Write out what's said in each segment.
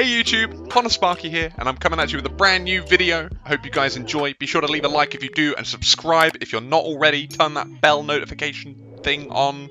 Hey YouTube, Connor Sparky here, and I'm coming at you with a brand new video. I hope you guys enjoy. Be sure to leave a like if you do, and subscribe if you're not already. Turn that bell notification thing on.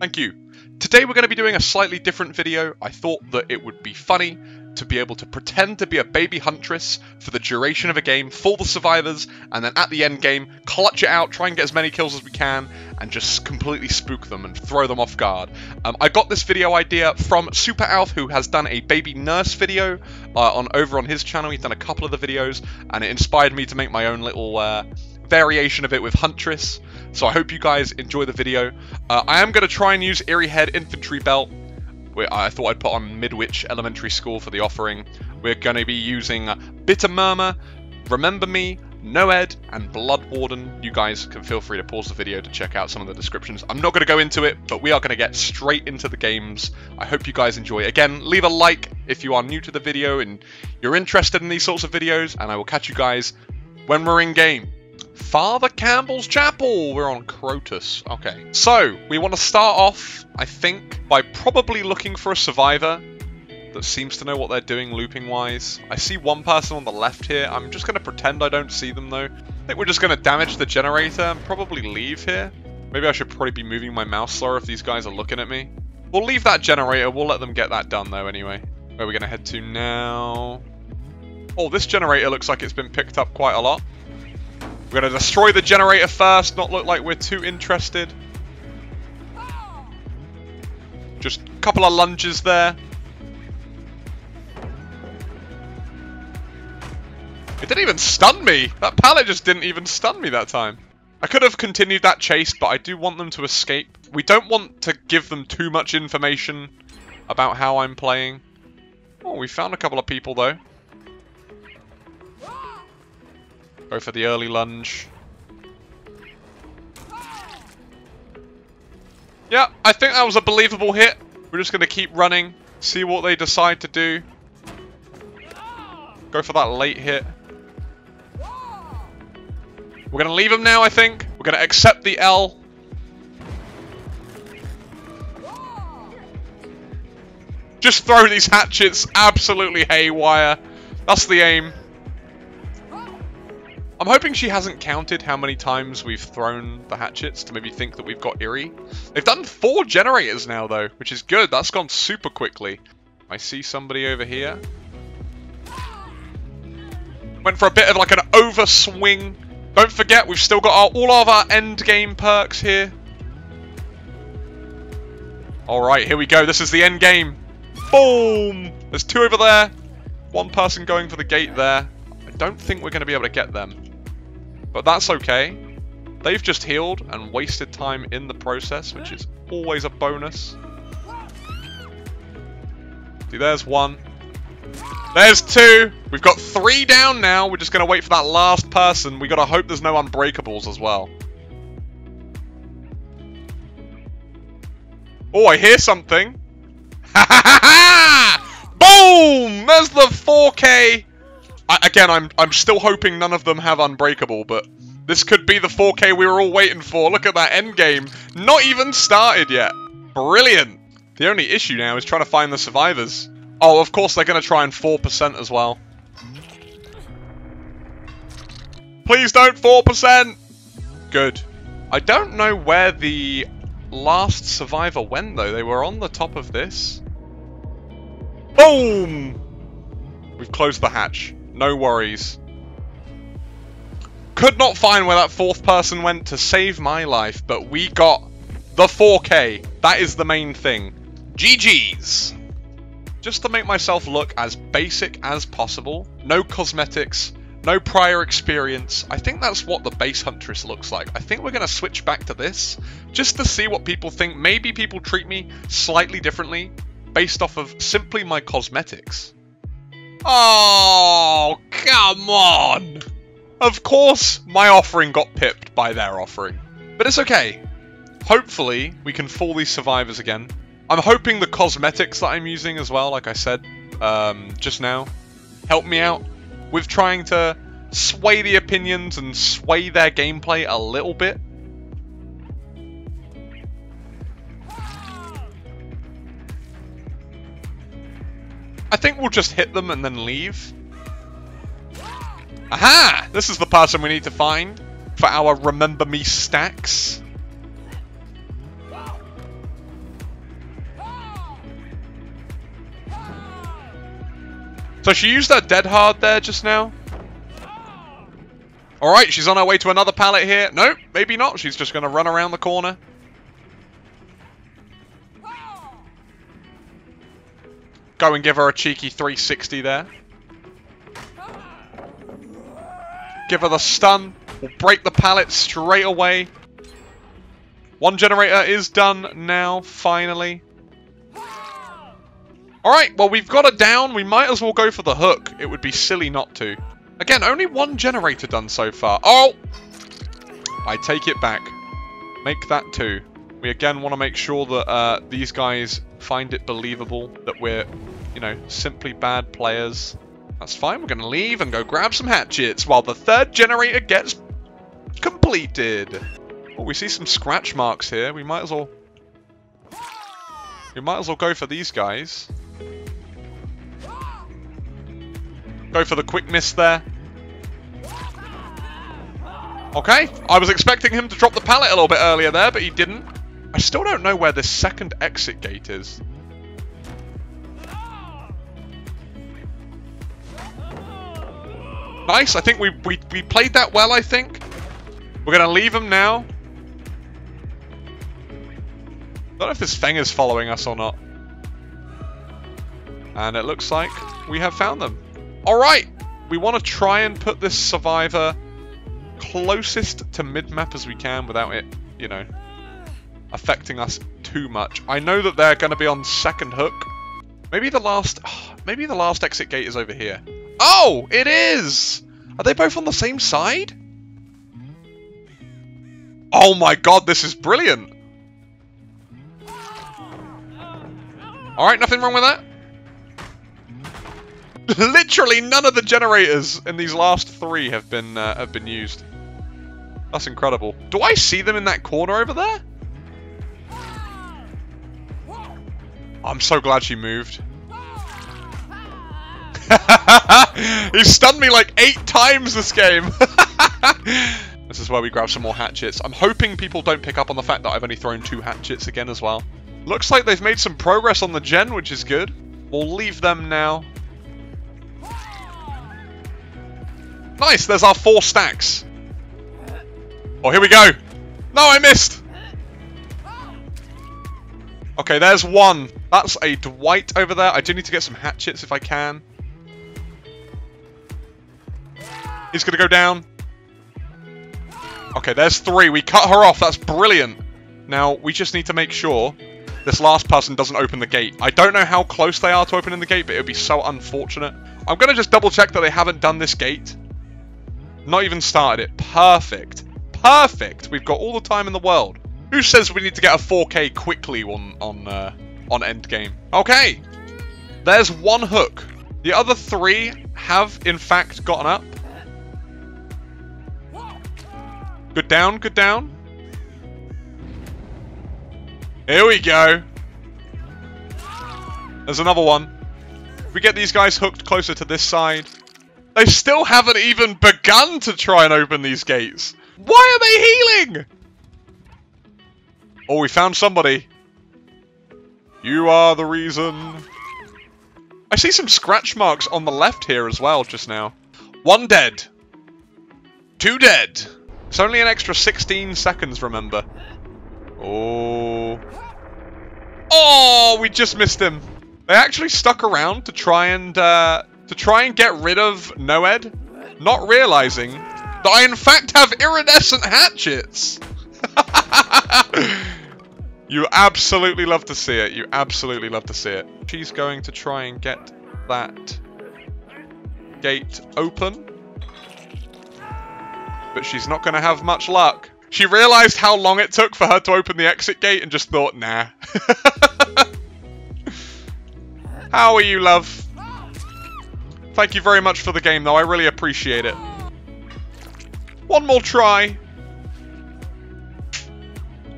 Thank you. Today we're going to be doing a slightly different video. I thought that it would be funny to be able to pretend to be a baby huntress for the duration of a game, fool the survivors, and then at the end game, clutch it out, try and get as many kills as we can, and just completely spook them and throw them off guard. Um, I got this video idea from SupaAlf, who has done a baby nurse video uh, on over on his channel. He's done a couple of the videos, and it inspired me to make my own little uh, variation of it with Huntress. So I hope you guys enjoy the video. Uh, I am going to try and use Iri Head Infantry Belt I thought I'd put on Midwich Elementary School for the offering. We're going to be using Bitter Murmur, Remember Me, Noed, and Blood Warden. You guys can feel free to pause the video to check out some of the descriptions. I'm not going to go into it, but we are going to get straight into the games. I hope you guys enjoy. Again, leave a like if you are new to the video and you're interested in these sorts of videos, and I will catch you guys when we're in game. Father Campbell's Chapel. We're on Crotus. Okay. So, we want to start off, I think, by probably looking for a survivor that seems to know what they're doing looping-wise. I see one person on the left here. I'm just going to pretend I don't see them, though. I think we're just going to damage the generator and probably leave here. Maybe I should probably be moving my mouse slower if these guys are looking at me. We'll leave that generator. We'll let them get that done, though, anyway. Where are we going to head to now? Oh, this generator looks like it's been picked up quite a lot. We're going to destroy the generator first, not look like we're too interested. Just a couple of lunges there. It didn't even stun me! That pallet just didn't even stun me that time. I could have continued that chase, but I do want them to escape. We don't want to give them too much information about how I'm playing. Oh, we found a couple of people though. Go for the early lunge. Yeah, I think that was a believable hit. We're just going to keep running, see what they decide to do. Go for that late hit. We're going to leave him now, I think. We're going to accept the L. Just throw these hatchets absolutely haywire. That's the aim. I'm hoping she hasn't counted how many times we've thrown the hatchets to maybe think that we've got Iri. They've done four generators now, though, which is good. That's gone super quickly. I see somebody over here. Went for a bit of like an overswing. Don't forget, we've still got our, all of our end game perks here. Alright, here we go. This is the end game. Boom! There's two over there. One person going for the gate there. I don't think we're going to be able to get them. But that's okay. They've just healed and wasted time in the process, which is always a bonus. See, there's one. There's two. We've got three down now. We're just going to wait for that last person. we got to hope there's no unbreakables as well. Oh, I hear something. Boom! There's the 4K I, again, I'm I'm still hoping none of them have Unbreakable, but this could be the 4K we were all waiting for. Look at that end game. Not even started yet. Brilliant. The only issue now is trying to find the survivors. Oh, of course they're going to try and 4% as well. Please don't 4%! Good. I don't know where the last survivor went, though. They were on the top of this. Boom! We've closed the hatch. No worries. Could not find where that fourth person went to save my life, but we got the 4K. That is the main thing. GG's. Just to make myself look as basic as possible, no cosmetics, no prior experience. I think that's what the base Huntress looks like. I think we're going to switch back to this, just to see what people think. Maybe people treat me slightly differently, based off of simply my cosmetics. Oh, come on! Of course my offering got pipped by their offering. But it's okay. Hopefully we can fool these survivors again. I'm hoping the cosmetics that I'm using as well, like I said um, just now, help me out with trying to sway the opinions and sway their gameplay a little bit. I think we'll just hit them and then leave. Aha! This is the person we need to find for our Remember Me stacks. So she used that dead hard there just now. Alright, she's on her way to another pallet here. Nope, maybe not. She's just going to run around the corner. Go and give her a cheeky 360 there. Give her the stun. We'll break the pallet straight away. One generator is done now, finally. Alright, well we've got it down. We might as well go for the hook. It would be silly not to. Again, only one generator done so far. Oh! I take it back. Make that two. We again want to make sure that uh, these guys find it believable that we're, you know, simply bad players. That's fine. We're going to leave and go grab some hatchets while the third generator gets completed. Oh, we see some scratch marks here. We might as well... We might as well go for these guys. Go for the quick miss there. Okay, I was expecting him to drop the pallet a little bit earlier there, but he didn't. I still don't know where this second exit gate is. Nice, I think we, we, we played that well, I think. We're going to leave him now. I don't know if this Feng is following us or not. And it looks like we have found them. Alright, we want to try and put this survivor closest to mid-map as we can without it, you know, affecting us too much. I know that they're going to be on second hook. Maybe the last, maybe the last exit gate is over here. Oh, it is! Are they both on the same side? Oh my god, this is brilliant! Alright, nothing wrong with that. Literally none of the generators in these last three have been uh, have been used. That's incredible. Do I see them in that corner over there? I'm so glad she moved. he stunned me like eight times this game. this is where we grab some more hatchets. I'm hoping people don't pick up on the fact that I've only thrown two hatchets again as well. Looks like they've made some progress on the gen, which is good. We'll leave them now. Nice, there's our four stacks. Oh, here we go. No, I missed. Okay, there's one. That's a Dwight over there. I do need to get some hatchets if I can. He's going to go down. Okay, there's three. We cut her off. That's brilliant. Now, we just need to make sure this last person doesn't open the gate. I don't know how close they are to opening the gate, but it would be so unfortunate. I'm going to just double check that they haven't done this gate. Not even started it. Perfect. Perfect. We've got all the time in the world. Who says we need to get a 4K quickly on on uh, on Endgame? Okay. There's one hook. The other three have, in fact, gotten up. Good down, good down. Here we go. There's another one. We get these guys hooked closer to this side. They still haven't even begun to try and open these gates. Why are they healing? Oh, we found somebody. You are the reason. I see some scratch marks on the left here as well just now. One dead. Two dead. It's only an extra 16 seconds, remember. Oh. Oh, we just missed him. They actually stuck around to try and uh, to try and get rid of Noed, not realizing that I in fact have iridescent hatchets. you absolutely love to see it. You absolutely love to see it. She's going to try and get that gate open but she's not going to have much luck. She realised how long it took for her to open the exit gate and just thought, nah. how are you, love? Thank you very much for the game, though. I really appreciate it. One more try.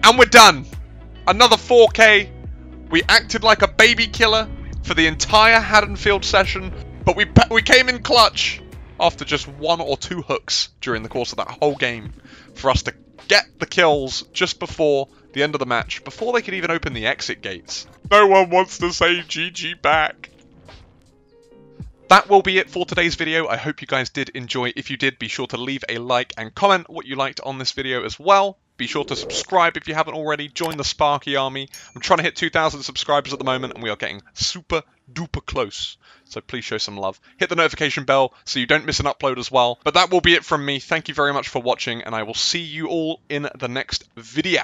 And we're done. Another 4K. We acted like a baby killer. for the entire Haddonfield session, but we we came in clutch after just one or two hooks during the course of that whole game for us to get the kills just before the end of the match, before they could even open the exit gates. No one wants to say GG back. That will be it for today's video. I hope you guys did enjoy. If you did, be sure to leave a like and comment what you liked on this video as well. Be sure to subscribe if you haven't already. Join the Sparky Army. I'm trying to hit 2,000 subscribers at the moment, and we are getting super duper close. So please show some love. Hit the notification bell so you don't miss an upload as well. But that will be it from me. Thank you very much for watching, and I will see you all in the next video.